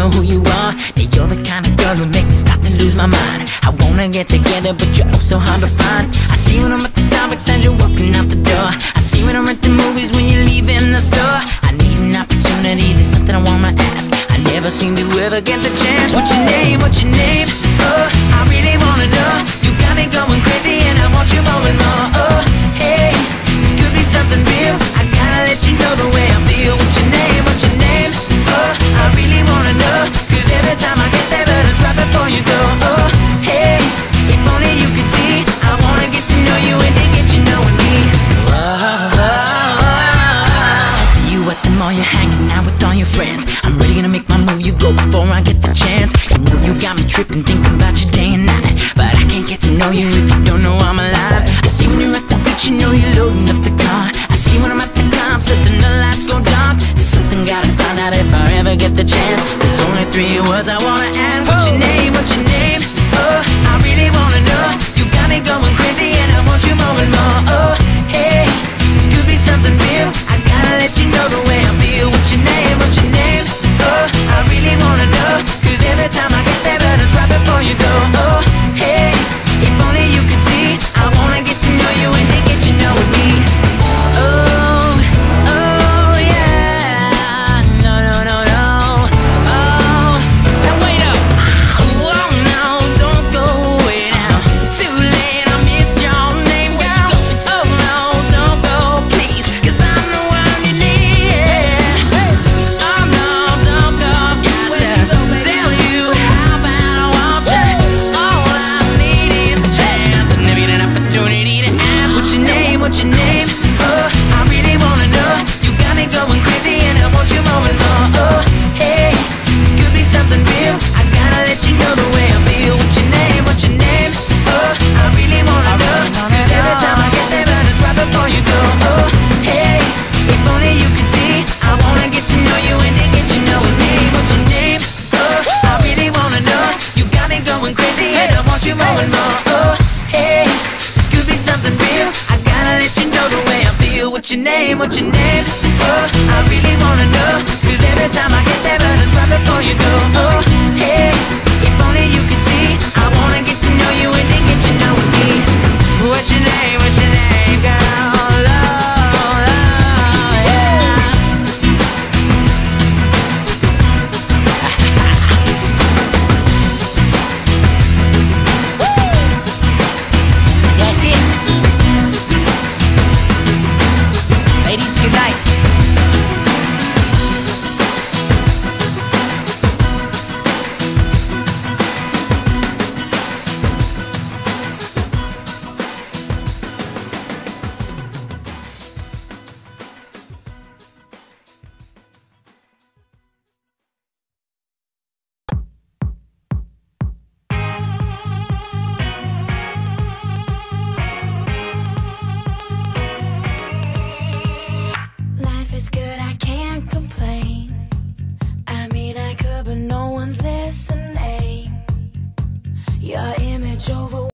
know who you are. That you're the kind of girl who make me stop and lose my mind. I wanna get together, but you're oh so hard to find. I see when I'm at the Starbucks and you're walking out the door. I see when I'm at the movies when you're leaving the store. I need an opportunity, there's something I wanna ask. I never seem to ever get the chance. What's your name, what's your name? Oh, I really wanna know.